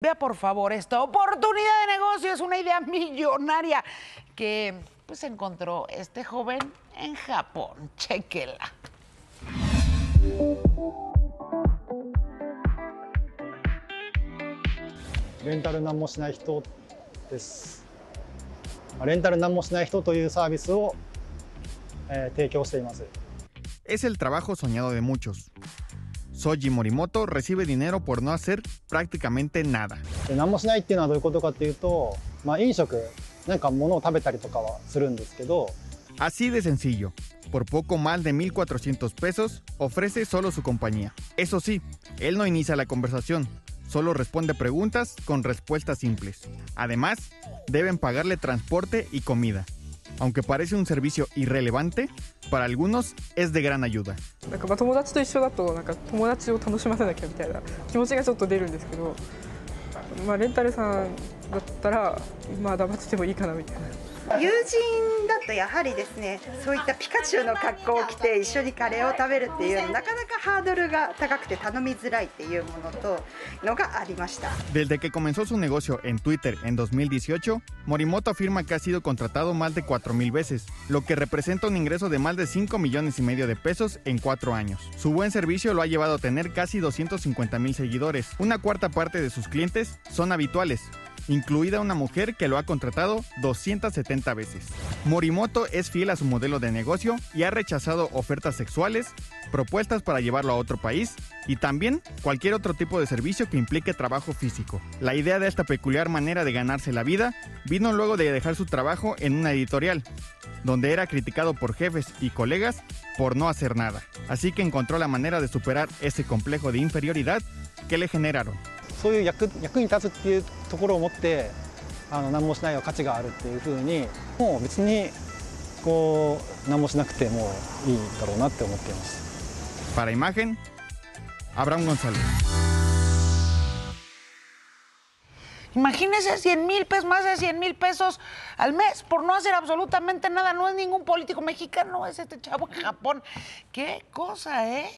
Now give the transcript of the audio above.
Vea por favor esta oportunidad de negocio, es una idea millonaria que pues encontró este joven en Japón. Chequela. レンタル何もしない人です。まあレンタル何もしない人というサービスを、えー提供しています。 Es el trabajo soñado de muchos. Soji Morimoto recibe dinero por no hacer prácticamente nada. で何もしないっていうのはどういうことかっていうと、まあ、飲食なんか物を食べたりとかはするんですけど Así de sencillo. Por poco más de 1.400 pesos ofrece solo su compañía. Eso sí, él no inicia la conversación, solo responde preguntas con respuestas simples. Además, deben pagarle transporte y comida. Aunque parece un servicio irrelevante, para algunos es de gran ayuda. なんかまあ友達と一緒だとなんか友達を楽しませなきゃみたいな気持ちがちょっと出るんですけど、まあ、レンタルさんだったらまあ黙っててもいいかなみたいな。友人だとやはりですねそういったピカチュウの格好を着て一緒にカレーを食べるっていうなかなかハードルが高くて頼みづらいっていうものとのがありました Desde que comenzó su negocio en Twitter en 2018, Morimoto afirma que ha sido contratado más de 4.000 veces, lo que representa un ingreso de más de 5 millones y medio de pesos en 4 años. Su buen servicio lo ha llevado a tener casi 250.000 seguidores. Una cuarta parte de sus clientes son habituales, incluida una mujer que lo ha contratado 270 veces. Morimoto es fiel a su modelo de negocio y ha rechazado ofertas sexuales, propuestas para llevarlo a otro país y también cualquier otro tipo de servicio que implique trabajo físico. La idea de esta peculiar manera de ganarse la vida vino luego de dejar su trabajo en una editorial, donde era criticado por jefes y colegas por no hacer nada. Así que encontró la manera de superar ese complejo de inferioridad que le generaron. そういう役役に立つっていうところを持ってあの何もしないは価値があるっていうふうにもう別にこう何もしなくてもいいだろうなって思っています。 Para imagen, Abraham González. Imagínese 100 mil pesos, más de 100 mil pesos al mes por no hacer absolutamente nada. No es ningún político mexicano, es este chavo en Japón. Qué cosa, ¿eh?